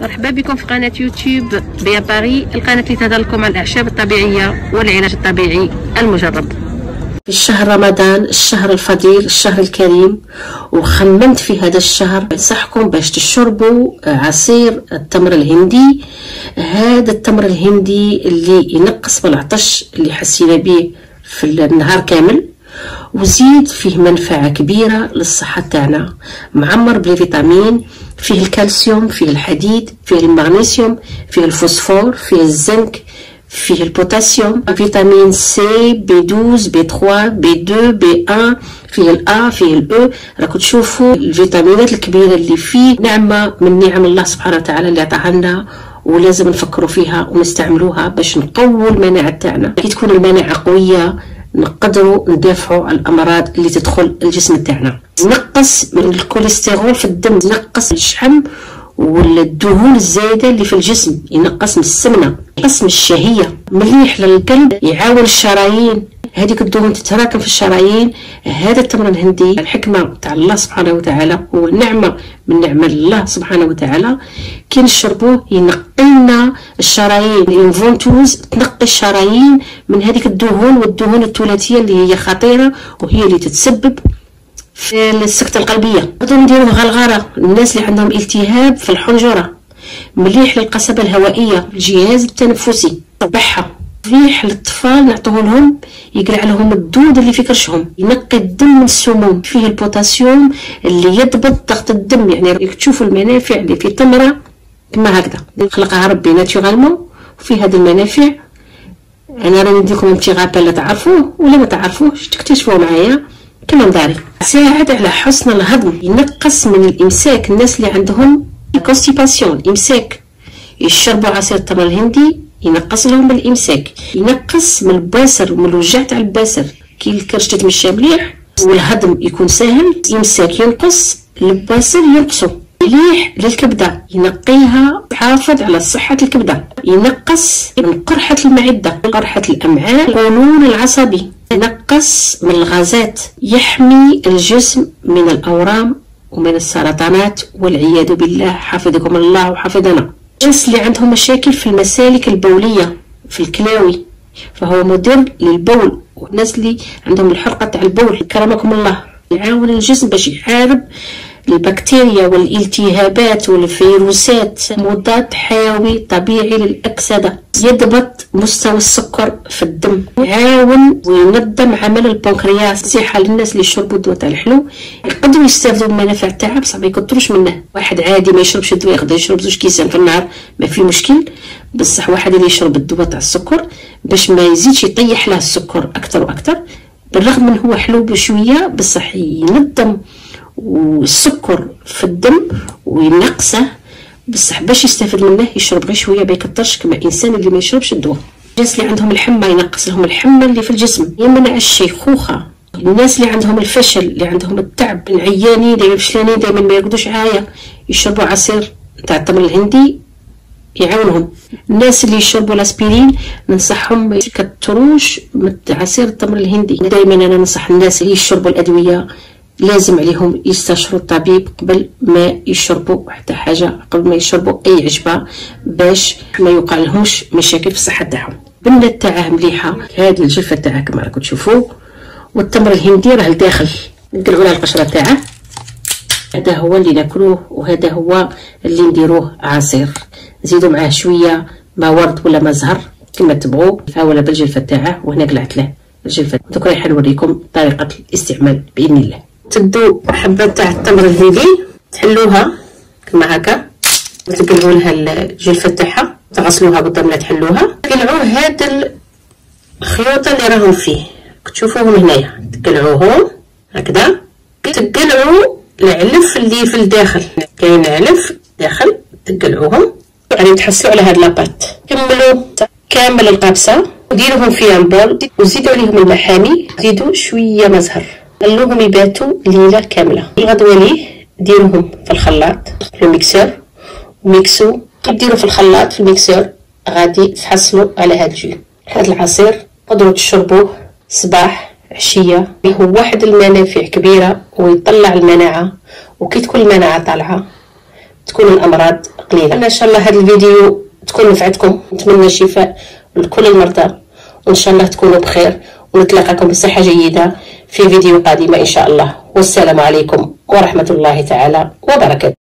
مرحبا بكم في قناة يوتيوب بيا باري القناة اللي تهضر لكم عن الأعشاب الطبيعية والعلاج الطبيعي المجرب. في شهر رمضان الشهر الفضيل الشهر الكريم وخممت في هذا الشهر انصحكم باش تشربوا عصير التمر الهندي. هذا التمر الهندي اللي ينقص بالعطش اللي حسينا به في النهار كامل. وزيد فيه منفعة كبيرة للصحة تاعنا. معمر بالفيتامين فيه الكالسيوم فيه الحديد فيه المغنيسيوم فيه الفوسفور فيه الزنك فيه البوتاسيوم. فيتامين C B 12 B 3 B 2 B 1 فيه ال A فيه ال E راكم تشوفوا الفيتامينات الكبيرة اللي فيه. نعمة من نعم الله سبحانه وتعالى اللي عطاها لنا ولازم نفكروا فيها ونستعملوها باش نقووا المناعة تاعنا. كي تكون المناعة قوية نقدروا ندافعوا على الأمراض اللي تدخل الجسم تاعنا. نقص من الكوليسترول في الدم نقص الشحم والدهون الزايدة اللي في الجسم ينقص من السمنة ينقص من الشهية. مليح للقلب يعاون الشرايين. هذيك الدهون تتراكم في الشرايين. هذا التمر الهندي الحكمة تاع الله سبحانه وتعالى هو نعمة من نعمة الله سبحانه وتعالى. كي نشربوه ينقي لنا الشرايين الانفونتوز تنقي الشرايين من هذيك الدهون والدهون الثلاثية اللي هي خطيرة وهي اللي تتسبب في السكتة القلبية. نقدروا نديروه غلغرة. الناس اللي عندهم التهاب في الحنجرة. مليح للقصبة الهوائية الجهاز التنفسي صبحها مليح للطفال نعطوه لهم لهم الدود اللي في كرشهم. ينقي الدم من السموم. فيه البوتاسيوم اللي يضبط ضغط الدم. يعني تشوفوا المنافع اللي في تمرة كما هكذا. خلقها ربي naturellement وفي هذه المنافع أنا راني نديركم انتي غابه تعرفوه ولا ما تعرفوش تكتشفوه معايا كما مداري ساعد على حسن الهضم. ينقص من الإمساك الناس اللي عندهم ال constipation الامساك يشربوا عصير التمر الهندي ينقص لهم الإمساك. ينقص من الباسر ومن الوجع تاع الباسر كي الكرش تتمشى مليح والهضم يكون سهل الامساك ينقص الباسر ينقصوا مليح للكبدة. ينقيها يحافظ على صحة الكبدة. ينقص من قرحة المعدة قرحة الأمعاء القولون العصبي. ينقص من الغازات. يحمي الجسم من الأورام ومن السرطانات. والعياذ بالله حفظكم الله وحفظنا. الناس اللي عندهم مشاكل في المسالك البولية في الكلاوي. فهو مضر للبول. والناس اللي عندهم الحرقة تاع البول. كرمكم الله. يعاون الجسم باش يحارب البكتيريا والالتهابات والفيروسات مضاد حيوي طبيعي للأكسدة. يضبط مستوى السكر في الدم. يعاون وينظم عمل البنكرياس. نصيحة للناس اللي يشربوا الدواء تاع الحلو. يقدروا يستافدوا من المنافع تاعها بصح ما يكثروش منه. واحد عادي ما يشربش الدواء يقدر يشرب زوج كيسان في النهار. ما في مشكل. بصح واحد اللي يشرب الدواء تاع السكر باش ما يزيدش يطيح له السكر أكثر وأكثر بالرغم من هو حلو بشوية بصح ينظم والسكر في الدم وينقصه. بصح باش يستافد منه يشرب غير شوية ما يكثرش كما الإنسان اللي ما يشربش الدواء. الناس اللي عندهم الحمى ينقص لهم الحمى اللي في الجسم. يمنع الشيخوخه الناس اللي عندهم الفشل اللي عندهم التعب العيانين دايما فشلانين دايما ما يرقدوش عاية يشربوا عصير تاع التمر الهندي يعاونهم. الناس اللي يشربوا الأسبرين ننصحهم ما يكثروش عصير التمر الهندي. دائما أنا ننصح الناس اللي يشربوا الأدوية لازم عليهم يستشروا الطبيب قبل ما يشربوا حتى حاجة قبل ما يشربوا أي عشبة باش ما يوقع لهمش مشاكل في الصحة تاعهم البنة تاعه مليحة هذه الجلفة تاعها كما راكم تشوفوا والتمر الهندي راه لداخل. نقلعوا لها القشرة تاعه. هذا هو اللي ناكلوه وهذا هو اللي نديروه عصير. نزيدوا معاه شوية ما ورد ولا ما زهر كما تبغوا ها ولا بالجلفة تاعه وهنا قلعت له الجلفة دوك رايحة نوريكم طريقة الاستعمال بإذن الله. تدو حبة تاع التمر الهندي تحلوها كما هكا. وتقلعوا لها الجلفة تاعها تغسلوها لا تحلوها. تقلعوا هاد الخيوط اللي راهم فيه. تشوفوهم هنايا. تقلعوهم هكذا. تقلعوا العلف اللي في الداخل. كاين علف داخل تقلعوهم. يعني تحصلوا على هاد la pâte. كملوا كامل القابسه وديروهم في bol وزيدوا عليهم الما حامي. زيدوا شوية مزهر. خلوهم يباتوا ليلة كاملة. الغدوة ليه ديروهم في الخلاط في ال mixeur و mixez ديروا في الخلاط في ال mixeur غادي تحصلوا على هاد ال jus هاد العصير تقدروا تشربوه صباح عشية. هو واحد المنافع كبيرة ويطلع المناعة وكي تكون المناعة طالعة تكون الأمراض قليلة. إن شاء الله هذا الفيديو تكون نفعتكم. نتمنى الشفاء لكل المرضى وإن شاء الله تكونوا بخير. ونتلاقاكم بصحة جيدة في فيديو قادمة إن شاء الله. والسلام عليكم ورحمة الله تعالى وبركاته.